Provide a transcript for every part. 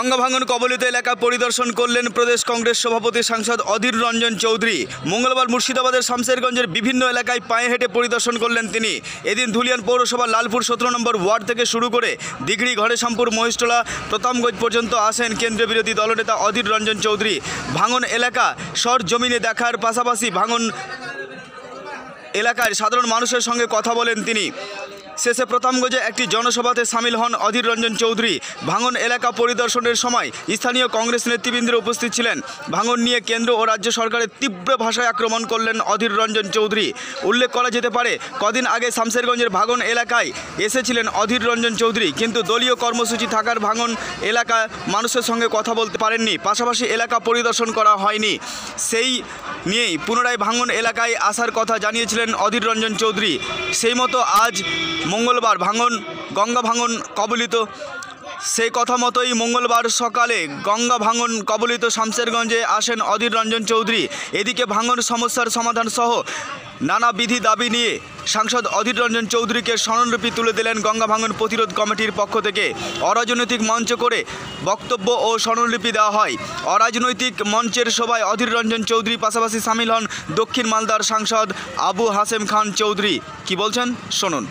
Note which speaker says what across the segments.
Speaker 1: গঙ্গাভাঙন কবলিত এলাকা পরিদর্শন করলেন প্রদেশ কংগ্রেস সভাপতি সাংসদ অধীর রঞ্জন চৌধুরী। মঙ্গলবার মুর্শিদাবাদের শামসেরগঞ্জের বিভিন্ন এলাকায় পায়ে হেঁটে পরিদর্শন করলেন তিনি। এদিন ধুলিয়ান পৌরসভা লালপুর সতেরো নম্বর ওয়ার্ড থেকে শুরু করে দিঘড়ি ঘরেশামপুর মহেশটোলা প্রতাপগঞ্জ পর্যন্ত আসেন কেন্দ্রীয় বিরোধী দলনেতা অধীর রঞ্জন চৌধুরী। ভাঙন এলাকা সর জমিনে দেখার পাশাপাশি ভাঙন এলাকার সাধারণ মানুষের সঙ্গে কথা বলেন তিনি। শেষে প্রথমগঞ্জে একটি জনসভাতে সামিল হন অধীর রঞ্জন চৌধুরী। ভাঙন এলাকা পরিদর্শনের সময় স্থানীয় কংগ্রেস নেতৃবৃন্দের উপস্থিত ছিলেন। ভাঙন নিয়ে কেন্দ্র ও রাজ্য সরকারের তীব্র ভাষায় আক্রমণ করলেন অধীর রঞ্জন চৌধুরী। উল্লেখ করা যেতে পারে, কদিন আগে শামসেরগঞ্জের ভাঙন এলাকায় এসেছিলেন অধীর রঞ্জন চৌধুরী, কিন্তু দলীয় কর্মসূচি থাকার ভাঙন এলাকা মানুষের সঙ্গে কথা বলতে পারেননি। পাশাপাশি এলাকা পরিদর্শন করা হয়নি। সেই নিয়েই পুনরায় ভাঙন এলাকায় আসার কথা জানিয়েছিলেন অধীর রঞ্জন চৌধুরী। সেই মতো আজ মঙ্গলবার ভাঙন, গঙ্গা ভাঙন কবলিত। সেই কথা মতোই মঙ্গলবার সকালে গঙ্গা ভাঙন কবলিত শামসেরগঞ্জে আসেন অধীর রঞ্জন চৌধুরী। এদিকে ভাঙন সমস্যার সমাধান সহ নানা বিধি দাবি নিয়ে সাংসদ অধীর রঞ্জন চৌধুরীকে স্মরণরূপী তুলে দিলেন গঙ্গা ভাঙন প্রতিরোধ কমিটির পক্ষ থেকে। অরাজনৈতিক মঞ্চ করে বক্তব্য ও স্মরণলিপি দেওয়া হয়। অরাজনৈতিক মঞ্চের সভায় অধীর রঞ্জন চৌধুরী, পাশাপাশি সামিল হন দক্ষিণ মালদার সাংসদ আবু হাসেম খান চৌধুরী। কি বলছেন? শুনুন।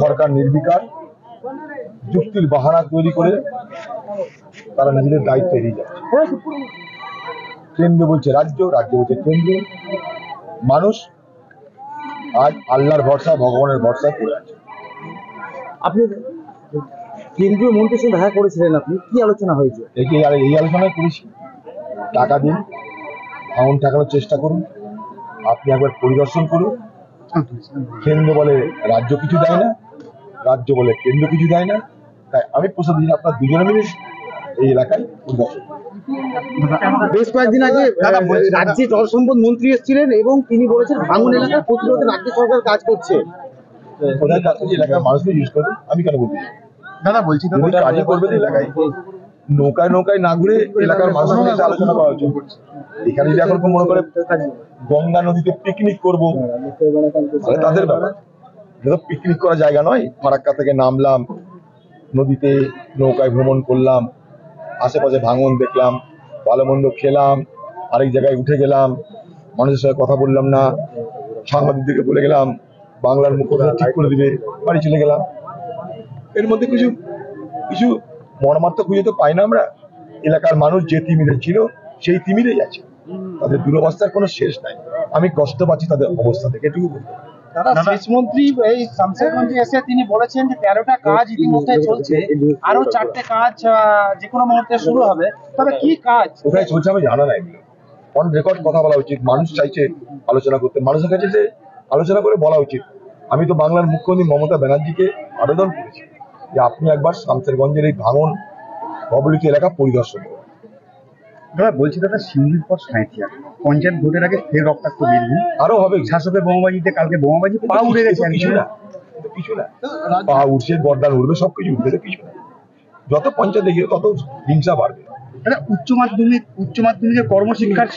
Speaker 2: সরকার নির্বিকার যুক্তির বাহানা তৈরি করে তারা নিজেদের দায়িত্ব এড়িয়ে যাচ্ছে। কেন্দ্র বলছে রাজ্য রাজ্য বলছে কেন্দ্র। মানুষ আজ আল্লাহর ভরসা ভগবানের ভরসা করে আছে।
Speaker 3: আপনি কেন্দ্রীয় মন্ত্রীর সঙ্গে দেখা করেছিলেন আপনি কি আলোচনা হয়েছে?
Speaker 2: এই আলোচনায় করেছি। টাকা দিন ভাঙন ঠেকানোর চেষ্টা করুন। আপনি একবার পরিদর্শন করুন। কেন্দ্র বলে রাজ্য কিছু দেয় না রাজ্য বলে কেন্দ্র কিছু দেয় না। তাই আমি প্রসাদ দিন আপনার দুজনে মিলে এই এলাকায় পরিদর্শন
Speaker 3: বেশ কয়েকদিন আগে রাজ্যে জল সম্পদ মন্ত্রী এসেছিলেন এবং তিনি বলেছেন ভাঙন এলাকার প্রতিরোধে রাজ্য সরকার কাজ করছে।
Speaker 2: কোথায় কাজ করছে? এলাকার মানুষকে ইউজ করবে আমি কেন বলছি?
Speaker 3: দাদা বলছি
Speaker 2: কাজই করবে এলাকায়। নৌকায় নৌকায় না ঘুরে এলাকার মানুষের সঙ্গে একটা আলোচনা করা উচিত এখানে যদি এখন মনে করে গঙ্গা নদীতে পিকনিক করব। তাদের ব্যাপার। এটা পিকনিক করার জায়গা নয়। ফারাক্কা থেকে নামলাম নদীতে নৌকায় ভ্রমণ করলাম আশেপাশে ভাঙন দেখলাম ভালো মন্দ খেলাম আরেক জায়গায় উঠে গেলাম মানুষের সঙ্গে কথা বললাম না সাংবাদিকদেরকে বলে গেলাম বাংলার মুখ্যমন্ত্রী ঠিক করে দিবে বাড়ি চলে গেলাম। এর মধ্যে কিছু কিছু মর্মার্থ খুঁজে তো পাই না আমরা। এলাকার মানুষ যে তিমিরে ছিল সেই তিমিরেই আছে। তাদের দুরবস্থার কোনো শেষ নাই। আমি কষ্ট পাচ্ছি তাদের অবস্থা থেকে এটুকু বলতে পারি।
Speaker 4: দাদা শেষ মন্ত্রী এই শামসেরগঞ্জে এসে তিনি বলেছেন যে তেরোটা কাজ ইতিমধ্যে চলছে। আরও চারটে কাজ যে কোনো মুহূর্তে শুরু হবে। তবে কি কাজ?
Speaker 2: কোথায় চলছে আমি জানা নাই। অন রেকর্ড কথা বলা উচিত। মানুষ চাইছে আলোচনা করতে। মানুষের কাছে যে আলোচনা করে বলা উচিত। আমি তো বাংলার মুখ্যমন্ত্রী মমতা ব্যানার্জিকে আবেদন করেছি। যে আপনি একবার শামসেরগঞ্জের এই ভাঙন কবলিত এলাকা পরিদর্শন করুন।
Speaker 5: দাদা বলছি দাদা পর পঞ্চায়েত ভোটের আগে ফের রক্তাক্ত
Speaker 2: আরও হবে।
Speaker 5: শাসকের বোমাবাজিতে কালকে বোমাবাজি পা উড়ে গেছে
Speaker 2: কিছু না। কিছু না। পা উঠছে গর্দান উঠবে সবকিছু উঠবে কিছু না। যত পঞ্চায়েত এগিয়ে তত হিংসা বাড়বে।
Speaker 5: দাদা উচ্চ মাধ্যমিক উচ্চ মাধ্যমিকের কর্মশিক্ষার